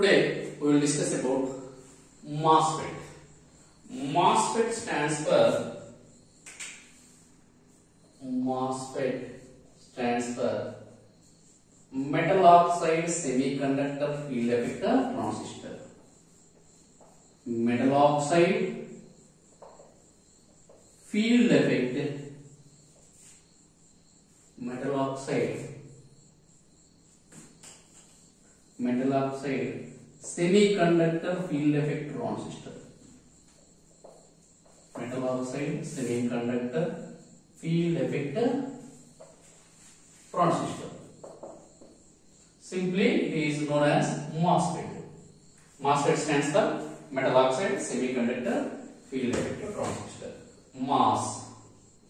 Today we will discuss about MOSFET. MOSFET stands for MOSFET stands for metal oxide semiconductor field effector transistor. Metal oxide field effect metal oxide metal oxide semiconductor field effect transistor metal oxide semiconductor field effect transistor simply it is known as MOSFET MOSFET stands for metal oxide semiconductor field effect transistor MOS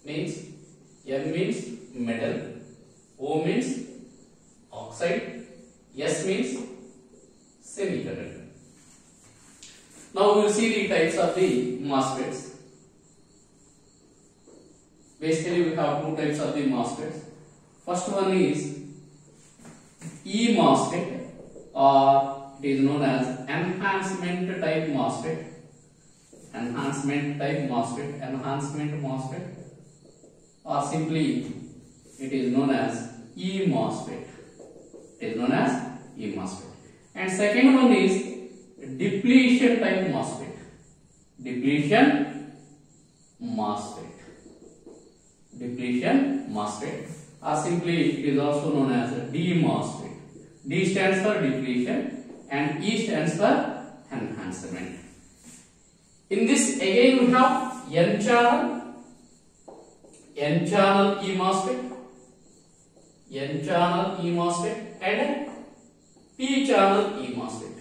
means M means metal O means oxide S means semiconductor. Now we will see the types of the MOSFETs. Basically we have two types of the MOSFETs. First one is E MOSFET or it is known as enhancement type MOSFET. Enhancement type MOSFET, enhancement MOSFET or simply it is known as E MOSFET. It is known as E MOSFET. And second one is depletion type MOSFET. Depletion MOSFET. Depletion MOSFET or uh, simply it is also known as D MOSFET. D stands for depletion and E stands for enhancement. In this again we have N channel, N channel E MOSFET, N channel E MOSFET and P channel E MOSFET.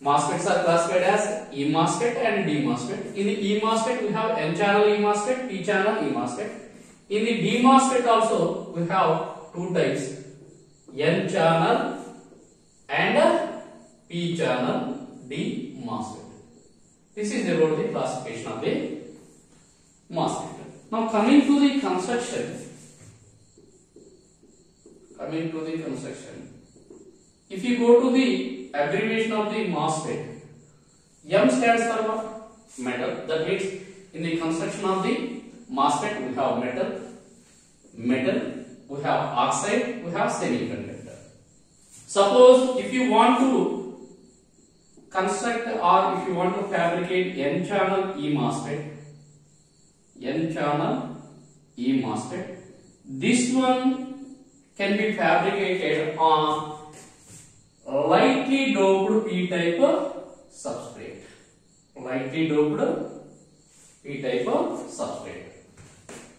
MOSFETs are classified as E MOSFET and D MOSFET. In the E MOSFET we have N channel E MOSFET, P channel E MOSFET. In the D MOSFET also we have two types N channel and P channel D MOSFET. This is about the classification of the MOSFET. Now coming to the construction, coming to the construction, if you go to the abbreviation of the MOSFET, M stands for what? Metal. That means in the construction of the MOSFET we have metal, metal, we have oxide, we have semiconductor. Suppose if you want to construct or if you want to fabricate N channel E MOSFET, N channel E MOSFET, this one can be fabricated on lightly doped P type substrate. Lightly doped P type substrate.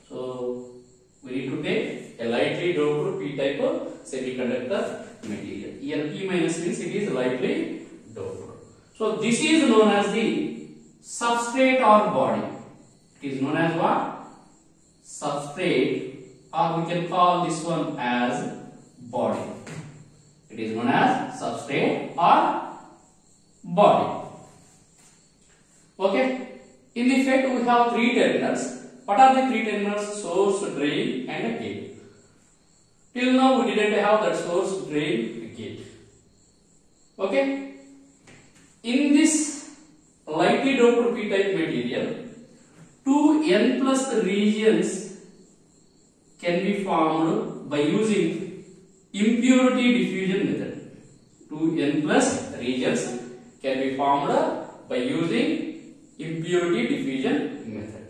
So we need to take a lightly doped P type semiconductor material. Here P minus means it is lightly doped. So this is known as the substrate or body. It is known as what? Substrate or we can call this one as body. It is known as substrate or body. Okay. In the FET we have three terminals. What are the three terminals? Source, drain and gate. Till now we didn't have that source, drain, gate. Okay. In this lightly doped p-type material, two n plus regions can be formed by using impurity diffusion method. Two n plus regions can be formed by using impurity diffusion method.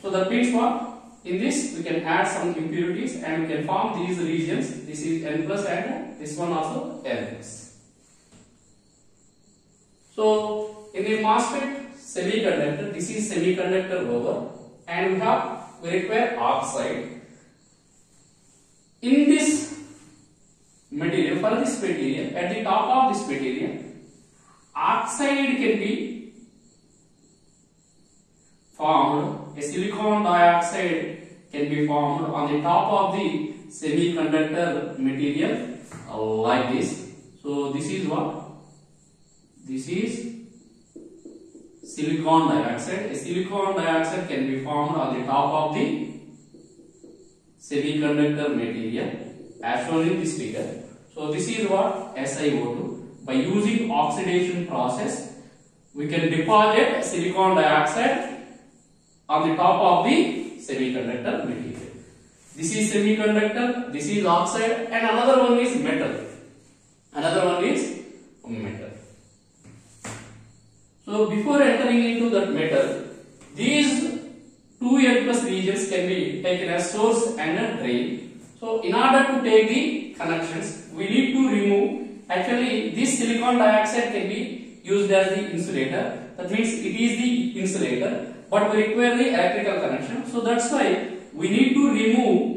So that means what? In this we can add some impurities and we can form these regions. This is n plus and this one also n plus. So in the MOSFET semiconductor, this is semiconductor over and we have we require oxide. In this material, for this material, at the top of this material, oxide can be formed, a silicon dioxide can be formed on the top of the semiconductor material like this. So this is what? This is silicon dioxide. A silicon dioxide can be formed on the top of the semiconductor material as shown in this figure. So this is what SiO2. By using oxidation process, we can deposit silicon dioxide on the top of the semiconductor material. This is semiconductor, this is oxide and another one is metal. Another one is metal. So before entering into that metal, these two N plus regions can be taken as source and a drain. So in order to take the connections, we need to remove, actually this silicon dioxide can be used as the insulator. That means it is the insulator, but we require the electrical connection. So that's why we need to remove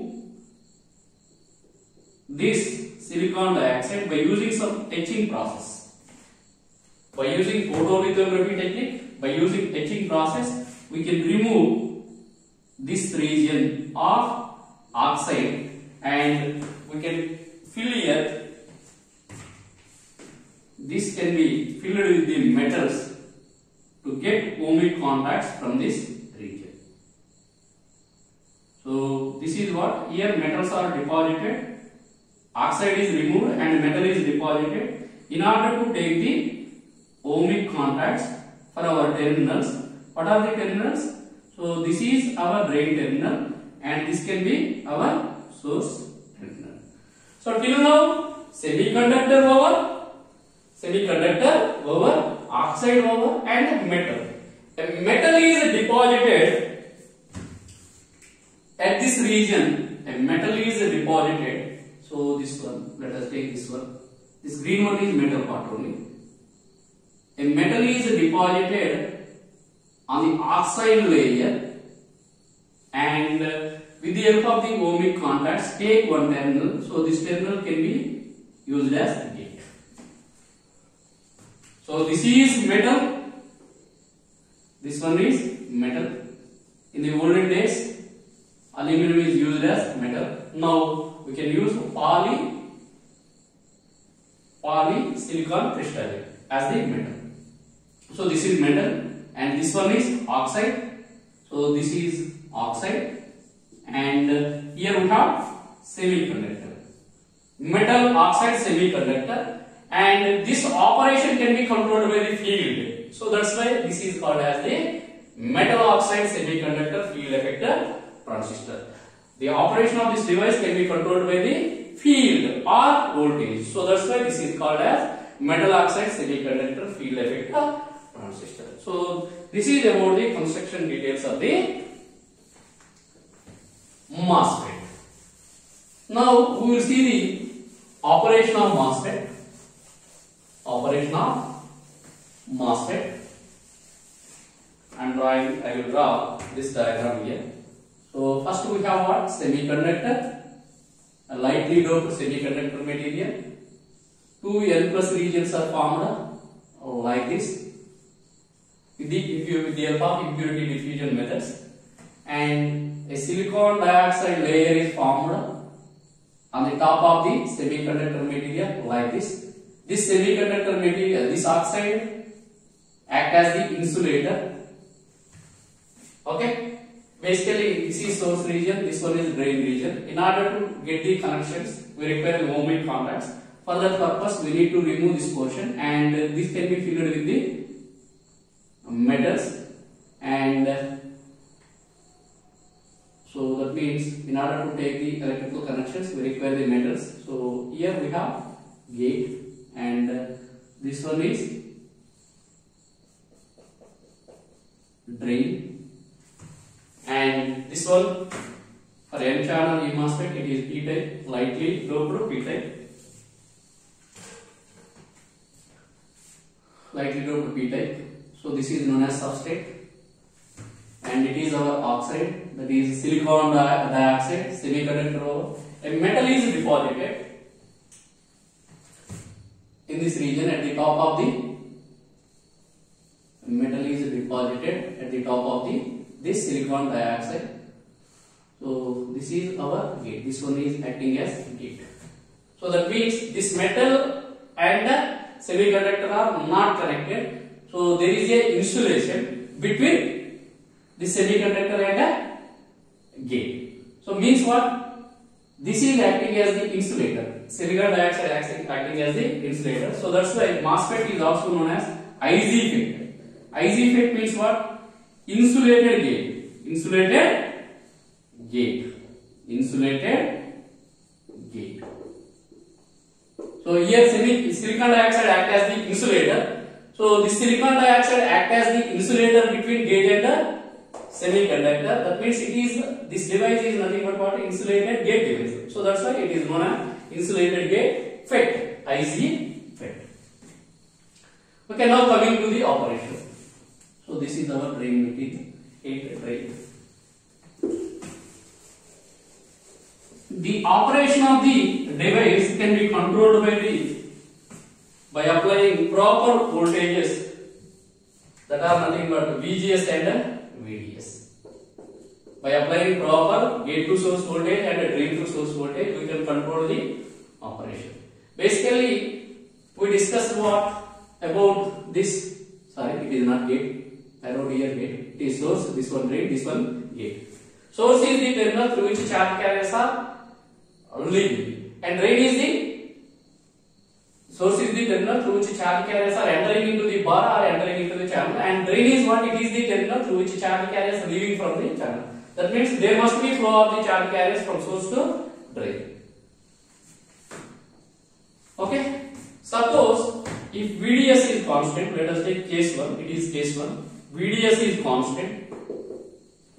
this silicon dioxide by using some etching process. By using photolithography technique, by using etching process, we can remove this region of oxide and we can fill here this can be filled with the metals to get ohmic contacts from this region. So this is what here metals are deposited, oxide is removed and metal is deposited in order to take the ohmic contacts for our terminals. What are the terminals? So this is our drain terminal and this can be our source terminal. So till now semiconductor over semiconductor over oxide over and metal. A metal is deposited at this region. A metal is deposited. So this one, let us take this one. This green one is metal part only. A metal is deposited on the oxide layer and with the help of the ohmic contacts take one terminal. So this terminal can be used as gate. So this is metal. This one is metal. In the olden days, aluminum is used as metal. Now we can use poly polysilicon crystalline as the metal. So this is metal and this one is oxide. So this is oxide and here we have semiconductor. Metal oxide semiconductor and this operation can be controlled by the field. So that's why this is called as the metal oxide semiconductor field effector transistor. The operation of this device can be controlled by the field or voltage. So that's why this is called as metal oxide semiconductor field effector transistor. So this is about the construction details of the MOSFET. Now we will see the operation of MOSFET. Operation of MOSFET. I drawing, I will draw this diagram here. So first we have what? Semiconductor, a lightly doped semiconductor material. Two N plus regions are formed like this the, with the help of impurity diffusion methods and a silicon dioxide layer is formed on the top of the semiconductor material like this. This semiconductor material, this oxide act as the insulator. Okay. Basically, this is source region, this one is drain region. In order to get the connections, we require the ohmic contacts. For that purpose, we need to remove this portion and this can be filled with the metals and so that means in order to take the electrical connections we require the metals. So here we have gate and uh, this one is drain. And this one for n channel E MOSFET it is p type lightly doped p type. Lightly doped p type so this is known as substrate and it is our oxide that is silicon di- dioxide semiconductor. A metal is deposited in this region at the top of the metal is deposited at the top of the this silicon dioxide. So this is our gate. This one is acting as gate. So that means this metal and semiconductor are not connected. So there is a insulation between the semiconductor and a gate. So means what? This is acting as the insulator. Silicon dioxide acting, as the insulator. So that's why MOSFET is also known as IG FET. IG FET means what? Insulated gate. Insulated gate. Insulated gate. So here silicon dioxide act as the insulator. So this silicon dioxide act as the insulator between gate and the semiconductor. That means it is this device is nothing but what insulated gate device. So that's why it is known as insulated gate FET. IG FET. Okay, now coming to the operation. So this is our drain material. Eight drain. The operation of the device can be controlled by the by applying proper voltages that are nothing but VGS and VDS. By applying proper gate to source voltage and drain to source voltage, we can control the operation. Basically, we discussed what about this. Sorry, it is not gate. I wrote here gate. It is source. This one drain. This one gate. Source is the terminal through which charge carriers are leaving, and drain is the source is the terminal through which charge carriers are entering into the bar or entering into the channel, and drain is what it is the terminal through which charge carriers are leaving from the channel. That means there must be flow of the charge carriers from source to drain. Okay. Suppose if VDS is constant, let us take case one. It is case one. VDS is constant.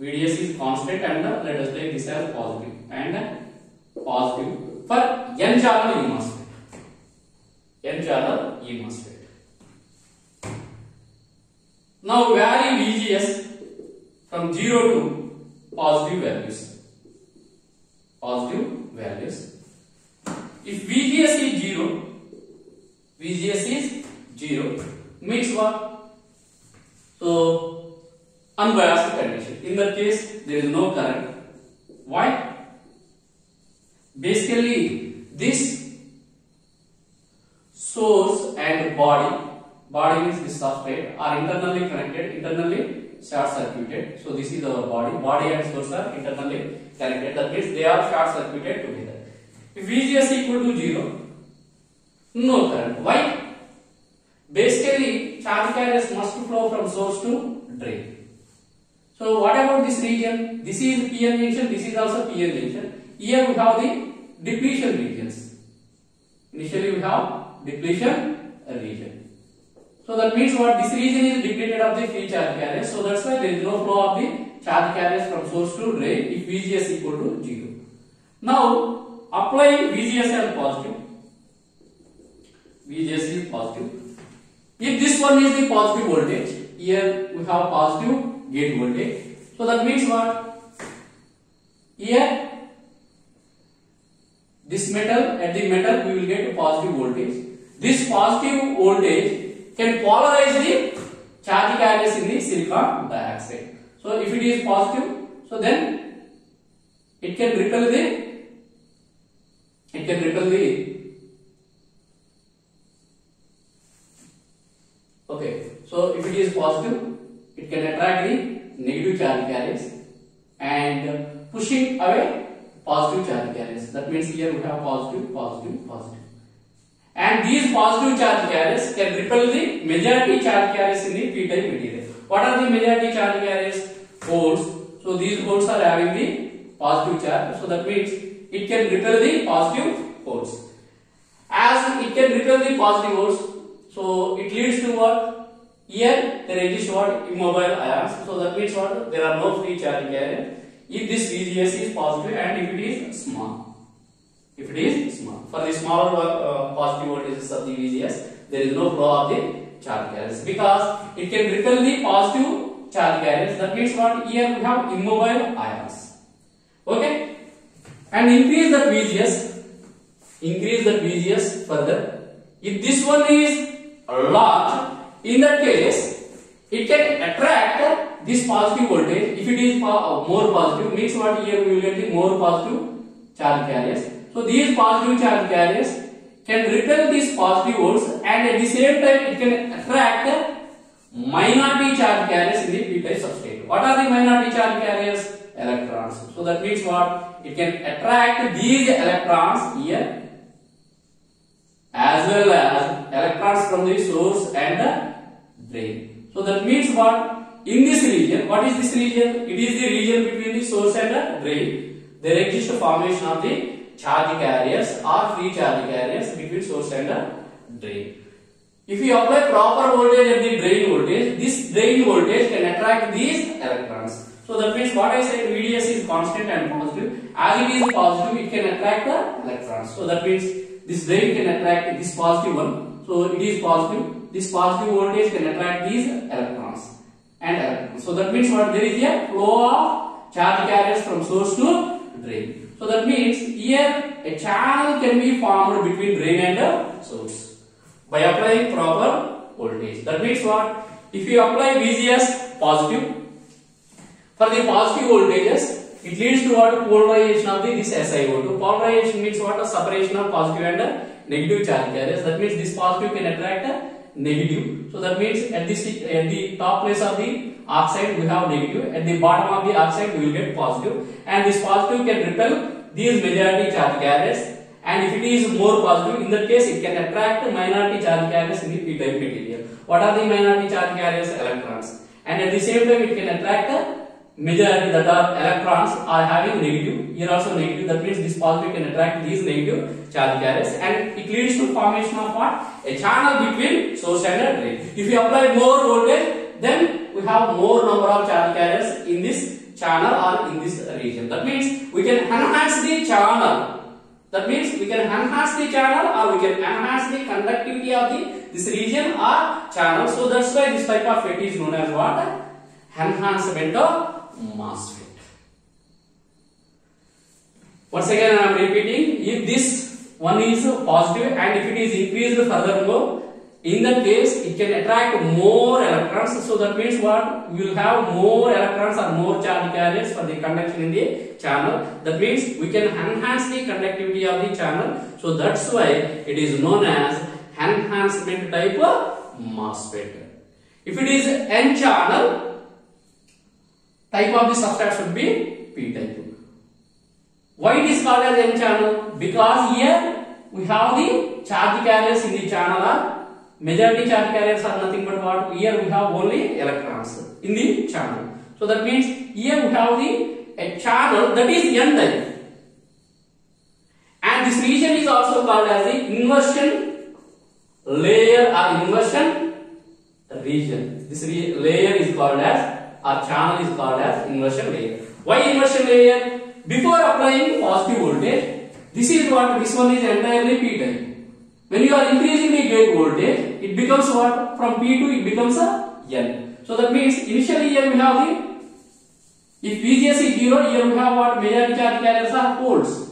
VDS is constant, and uh, let us take this as positive and uh, positive for n channel E MOSFET. Channel E MOSFET. Now vary VGS from 0 to positive values. Positive values. If VGS is 0, VGS is 0 means what? So unbiased condition. In that case, there is no current. Why? Basically, this source and body, body means this substrate, are internally connected, internally short circuited. So this is our body. Body and source are internally connected. That means they are short circuited together. If VGS equal to 0, no current. Why? Basically, charge carriers must flow from source to drain. So what about this region? This is PN junction, this is also PN junction. Here we have the depletion regions. Initially we have depletion region. So that means what this region is depleted of the free charge carriers. So that's why there is no flow of the charge carriers from source to drain if VGS equal to 0. Now apply VGS as positive. VGS is positive. If this one is the positive voltage, here we have positive gate voltage. So that means what? Here this metal at the metal we will get a positive voltage. This positive voltage can polarize the charge carriers in the silicon dioxide. So if it is positive, so then it can repel the it can repel the Okay, so if it is positive, it can attract the negative charge carriers and pushing away positive charge carriers. That means here we have positive, positive, positive. And these positive charge carriers can repel the majority charge carriers in the p-type material. What are the majority charge carriers? Holes. So these holes are having the positive charge. So that means it can repel the positive holes. As it can repel the positive holes, so it leads to what? Here there exists what? Immobile ions. So that means what? There are no free charge carriers. If this VGS is positive and if it is small. If it is small. For the smaller uh, positive voltages of the VGS, there is no flow of the charge carriers because it can repel the positive charge carriers. That means what? Here we have immobile ions. Okay? And increase the VGS. Increase the VGS further. If this one is large, in that case, it can attract this positive voltage. If it is more positive, means what here we will get the more positive charge carriers. So these positive charge carriers can repel these positive holes and at the same time it can attract minority charge carriers in the p-type substrate. What are the minority charge carriers? Electrons. So that means what? It can attract these electrons here as well as electrons from the source and the drain. So that means what? In this region, what is this region? It is the region between the source and the drain. There exists a formation of the charge carriers or free charge carriers between source and drain. If you apply proper voltage at the drain voltage, this drain voltage can attract these electrons. So that means what I said VDS is constant and positive. As it is positive, it can attract the electrons. So that means this drain can attract this positive one. So it is positive. This positive voltage can attract these electrons and electrons. So that means what there is a flow of charge carriers from source to drain. So that means here a channel can be formed between drain and the source by applying proper voltage. That means what? If you apply VGS positive for the positive voltages, it leads to what polarization of the this SiO2. Polarization means what? A separation of positive and negative charge carriers. That means this positive can attract a negative. So that means at this at the top place of the oxide we have negative. At the bottom of the oxide we will get. And this positive can repel these majority charge carriers. And if it is more positive, in that case it can attract minority charge carriers in the p-type material. What are the minority charge carriers? Electrons. And at the same time it can attract a majority that are electrons are having negative here also negative that means this positive can attract these negative charge carriers and it leads to formation of what a channel between source and drain if you apply more voltage have more number of charge carriers in this channel or in this region. That means we can enhance the channel. That means we can enhance the channel or we can enhance the conductivity of the this region or channel. So that's why this type of FET is known as what? Enhancement of MOSFET. Once again I am repeating, if this one is positive and if it is increased furthermore, in that case it can attract more electrons. So that means what? We will have more electrons or more charge carriers for the conduction in the channel. That means we can enhance the conductivity of the channel. So that's why it is known as enhancement type of MOSFET. If it is N channel, type of the substrate should be P type. Why it is called as N channel? Because here we have the charge carriers in the channel are majority charge carriers are nothing but what? Here we have only electrons in the channel. So that means here we have the a channel that is N type. And this region is also called as the inversion layer or inversion region. This re layer is called as or channel is called as inversion layer. Why inversion layer? Before applying positive voltage, this is what this one is entirely P type. When you are increasing the gate voltage, it becomes what? From P to it becomes a N. So that means initially here we have the if VGS is 0, here we have what majority charge carriers are poles.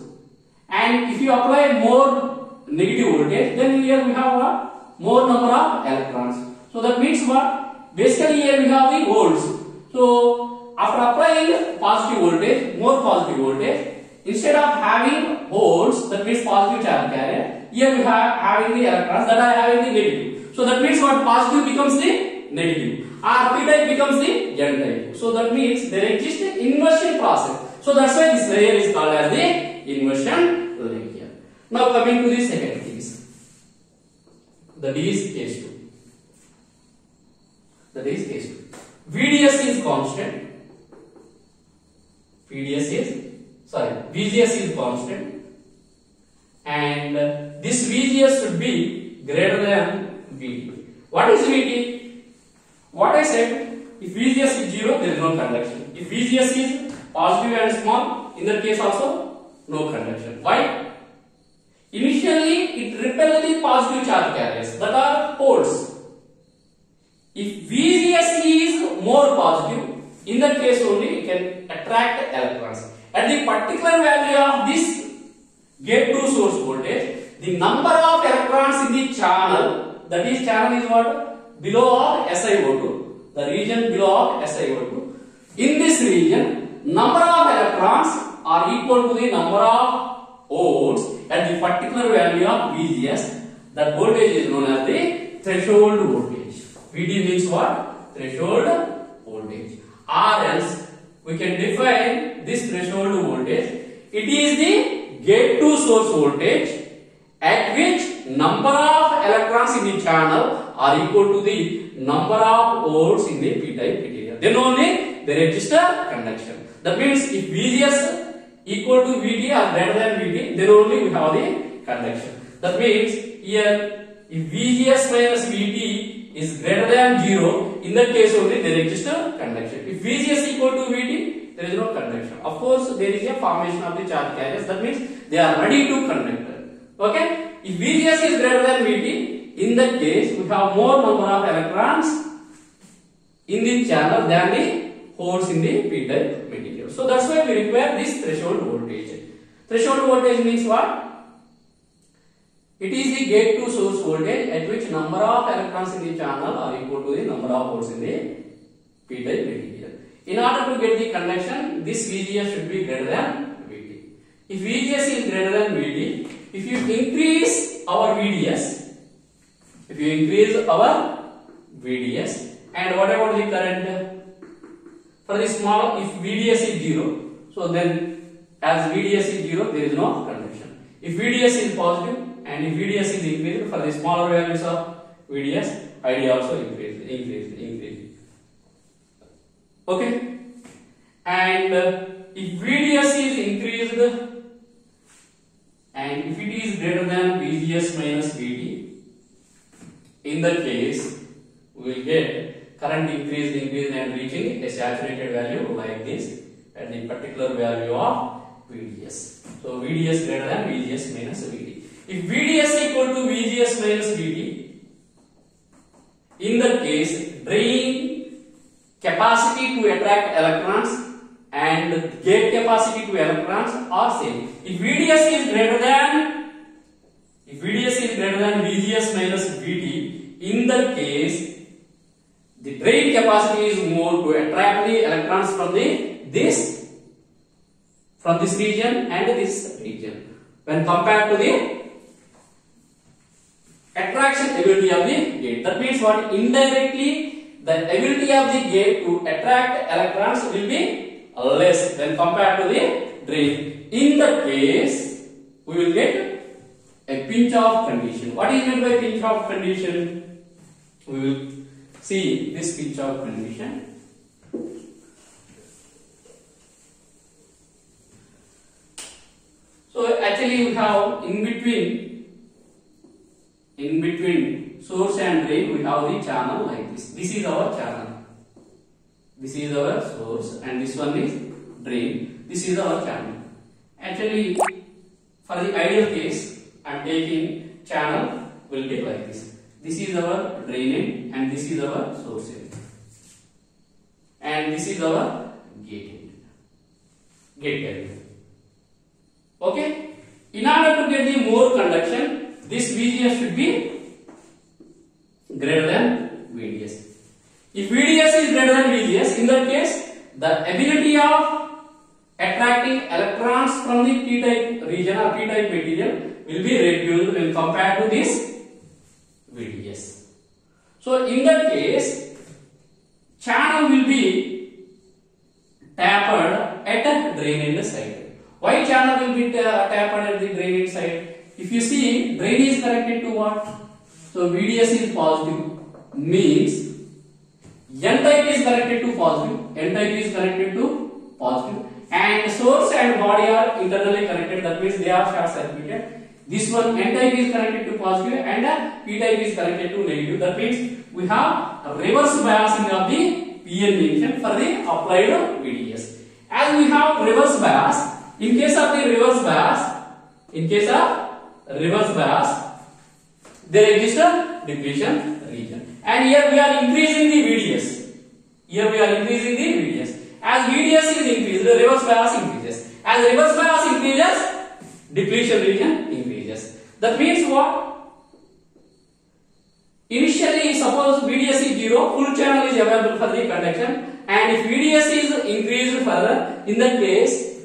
And if you apply more negative voltage, then here we have what? More number of electrons. So that means what? Basically here we have the holes. So after applying positive voltage, more positive voltage, instead of having holes, that means positive charge carrier, here we have having the electrons that are having the negative. So that means what? Positive becomes the negative. Or P type becomes the N type. So that means there exists inversion process. So that's why this layer is called as the inversion layer. Now coming to the second case. That is case 2. That is case 2. VDS is constant. VDS is sorry, VGS is constant, and this VGS should be greater than VT. What is VT? What I said, if VGS is zero, there is no conduction. If VGS is positive and small, in that case also no conduction. Why? Initially, it repels the positive charge carriers that are holes. If VGS is more positive, in that case only it can attract electrons. At the particular value of this gate to source voltage, the number of electrons in the channel, that is channel is what? Below of SiO2, the region below of SiO2. In this region, number of electrons are equal to the number of holes at the particular value of VGS. That voltage is known as the threshold voltage. VD means what? Threshold voltage. Or else we can define this threshold voltage. It is the gate to source voltage at which number of electrons in the channel are equal to the number of holes in the p-type material. Then only there exists a conduction. That means if VGS equal to VT or greater than VT, then only we have the conduction. That means here if VGS minus VT is greater than 0, in that case only there exists a conduction. If VGS equal to VT, there is no conduction. Of course, there is a formation of the charge carriers. That means they are ready to conduct. Okay? If VGS is greater than VT, in that case we have more number of electrons in the channel than the holes in the p-type material. So that's why we require this threshold voltage. Threshold voltage means what? It is the gate to source voltage at which number of electrons in the channel are equal to the number of holes in the p-type material. In order to get the conduction, this VGS should be greater than VT. If VGS is greater than VT, if you increase our VDS, if you increase our VDS, and what about the current? For the small, if VDS is 0, so then as VDS is 0, there is no conduction. If VDS is positive, and if VDS is increased, for the smaller values of VDS, ID also increase, increase, increase. Okay? And uh, if VDS is increased, and if it is greater than VGS minus VT, in that case, we will get current increase, increase and reaching a saturated value like this at the particular value of VDS. So VDS greater than VGS minus VT. If VDS equal to VGS minus VT, in that case, drain capacity to attract electrons and gate capacity to electrons are same. If VDS is greater than if VDS is greater than VGS minus VT, in that case, the drain capacity is more to attract the electrons from the this from this region and this region when compared to the attraction ability of the gate. That means what indirectly the ability of the gate to attract electrons will be less than compared to the drain. In that case, we will get a pinch off condition. What is meant by pinch off condition? We will see this pinch off condition. So actually we have in between in between source and drain we have the channel like this. This is our channel. This is our source and this one is drain. This is our channel. Actually for the ideal case I am taking channel will be like this. This is our drain end and this is our source end. And this is our gate end. Gate end. Okay? In order to get the more conduction, this VGS should be greater than VDS. If VDS is greater than VGS, in that case, the ability of attracting electrons from the p-type region or p-type material will be reduced when compared to this VDS. So in that case, channel will be tapered at the drain end side. Why channel will be ta tapered at the drain end side? If you see, drain is connected to what? So VDS is positive, means N type is connected to positive, N type is connected to positive, and source and body are internally connected. That means they are short circuited. This one N type is connected to positive and uh, P type is connected to negative. That means we have reverse biasing of the PN junction for the applied VDS. As we have reverse bias, in case of the reverse bias, in case of reverse bias, there exists a depletion region. And here we are increasing the VDS. Here we are increasing the VDS. As VDS is increased, the reverse bias increases. As reverse bias increases, depletion region increases. That means what? Initially, suppose VDS is 0, full channel is available for the conduction and if VDS is increased further, in that case,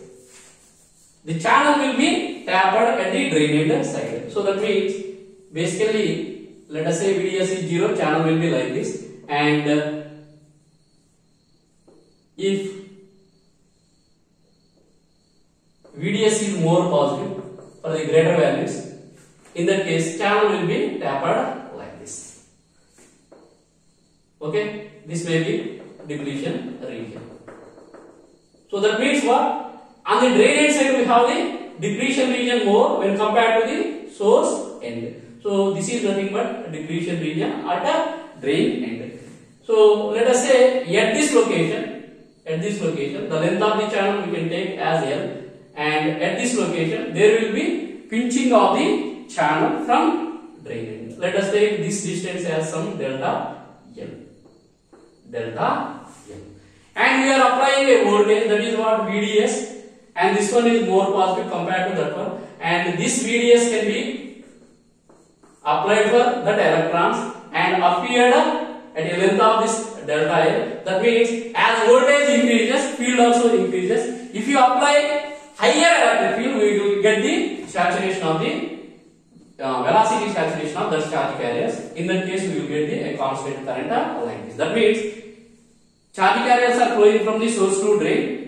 the channel will be tapered at the drain end side. So that means, basically, let us say VDS is 0, channel will be like this and uh, if VDS is more positive for the greater values, In that case, channel will be tapered like this. Okay, this may be depletion region. So that means what? On the drain end side, we have the depletion region more when compared to the source end. So this is nothing but depletion region at a drain end. So let us say at this location, at this location, the length of the channel we can take as L, and at this location there will be pinching of the channel from drain end. Let us take this distance as some delta L, delta L, and we are applying a voltage that is what VDS, and this one is more positive compared to that one, and this VDS can be applied for that electrons and appeared at length of this delta L. That means as voltage increases, field also increases. If you apply higher electric field, we will get the saturation of the uh, velocity saturation of the charge carriers. In that case, we will get the a constant current uh, like this. That means charge carriers are flowing from the source to drain.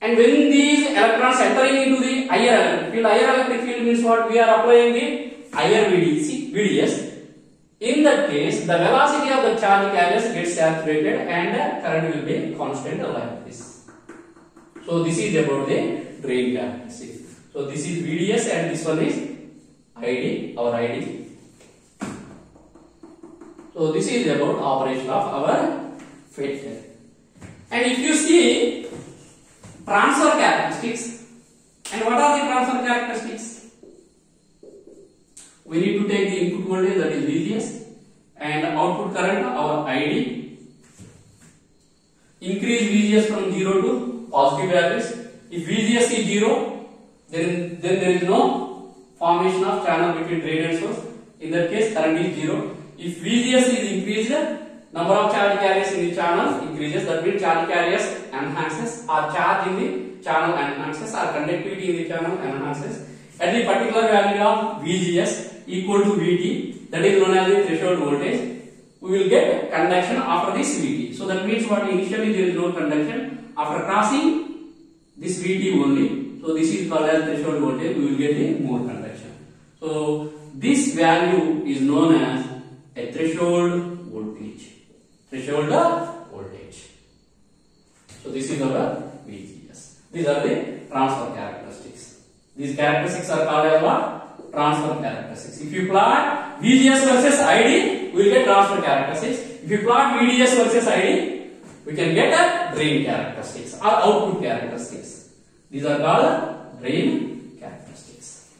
And when these electrons entering into the higher electric field, higher electric field means what? We are applying the higher VDC, VDS. In that case, the velocity of the charge carriers gets saturated and current will be constant like this. So this is about the drain characteristic. So this is VDS and this one is ID, our ID. So this is about operation of our filter. And if you see transfer characteristics, and what are the transfer characteristics? We need to take the input voltage that is VGS and output current our ID. Increase VGS from 0 to positive values. If VGS is 0, then, then there is no formation of channel between drain and source. In that case, current is 0. If VGS is increased, number of charge carriers in the channel increases. That means charge carriers enhances or charge in the channel enhances or conductivity in the channel enhances. At the particular value of VGS equal to VT, that is known as the threshold voltage, we will get conduction after this VT. So that means what initially there is no conduction. After crossing this VT only, so this is called as threshold voltage, we will get a more conduction. So this value is known as a threshold. Threshold voltage. So this is our VGS. These are the transfer characteristics. These characteristics are called as what? Transfer characteristics. If you plot VGS versus ID, we will get transfer characteristics. If you plot VDS versus ID, we can get a drain characteristics or output characteristics. These are called drain characteristics.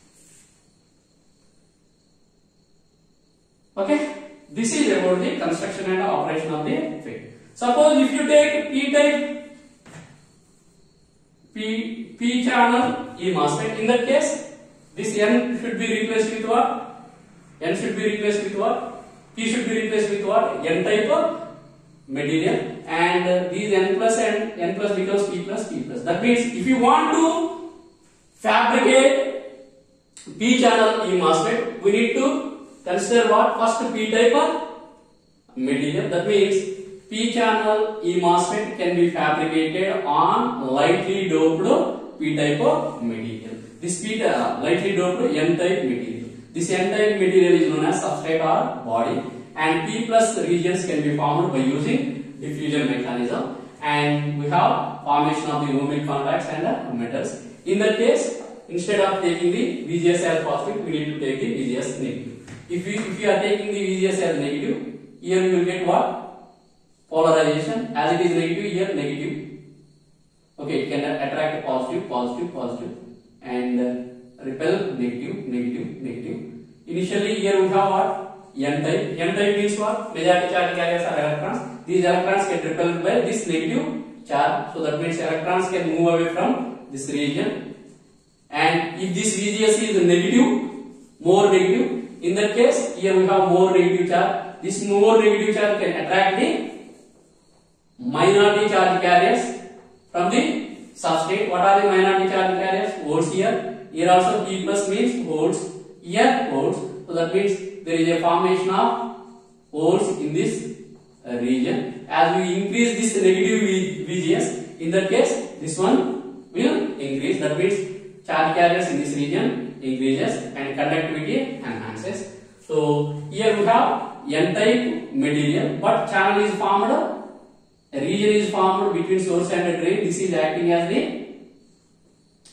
Okay, this is about the construction and operation of the field. Suppose if you take P type P P channel E MOSFET, in that case, this N should be replaced with what? N should be replaced with what? P should be replaced with what? N type of material, and these N plus and N plus becomes P plus P plus. That means if you want to fabricate P channel E MOSFET, we need to consider what? First P type of material. That means P channel E MOSFET can be fabricated on lightly doped P type of material. This P uh, lightly doped N type material. This N type material is known as substrate or body, and P plus regions can be formed by using diffusion mechanism. And we have formation of the ohmic contacts and the metals. In that case, instead of taking the VGS as positive, we need to take the VGS negative. If you if you are taking the VGS as negative, here you will get what? Polarization. As it is negative, here negative. Okay, it can attract positive, positive, positive, and uh, repel negative, negative, negative. Initially, here we have what? N type. N type means what? Majority charge carriers are electrons. These electrons get repelled by this negative charge. So that means electrons can move away from this region. And if this VGS is negative, more negative, in that case, here we have more negative charge. This more negative charge can attract the minority charge carriers from the substrate. What are the minority charge carriers? Holes here. Here also P plus means holes. Here holes. So that means there is a formation of holes in this uh, region. As we increase this negative VGS, in that case, this one will increase. That means charge carriers in this region increases and conductivity enhances. So here we have N-type material, but channel is formed, a region is formed between source and drain. This is acting as the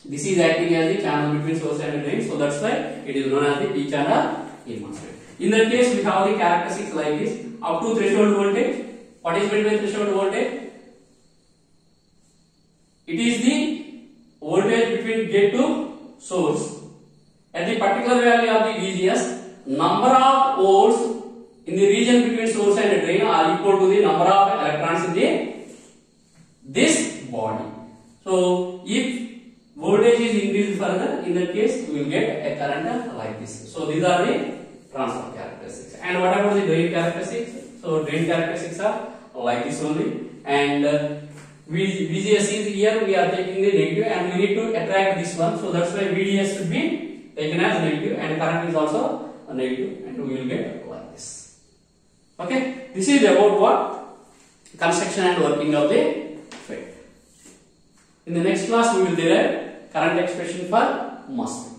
this is acting as the channel between source and drain. So that's why it is known as the P channel in MOSFET. In that case, we have the characteristics like this: up to threshold voltage. What is meant by threshold voltage? It is the voltage between gate to source at the particular value of the VGS. Number of volts in the region between source and drain are equal to the number of electrons in the this body. So if voltage is increased further, in that case we will get a current like this. So these are the transfer characteristics. And what about the drain characteristics? So drain characteristics are like this only. And uh, VGS is here, we are taking the negative and we need to attract this one. So that's why VDS should be taken as negative and current is also negative and we will get like this. Okay, this is about what? Construction and working of the FET. In the next class, we will derive current expression for MOSFET.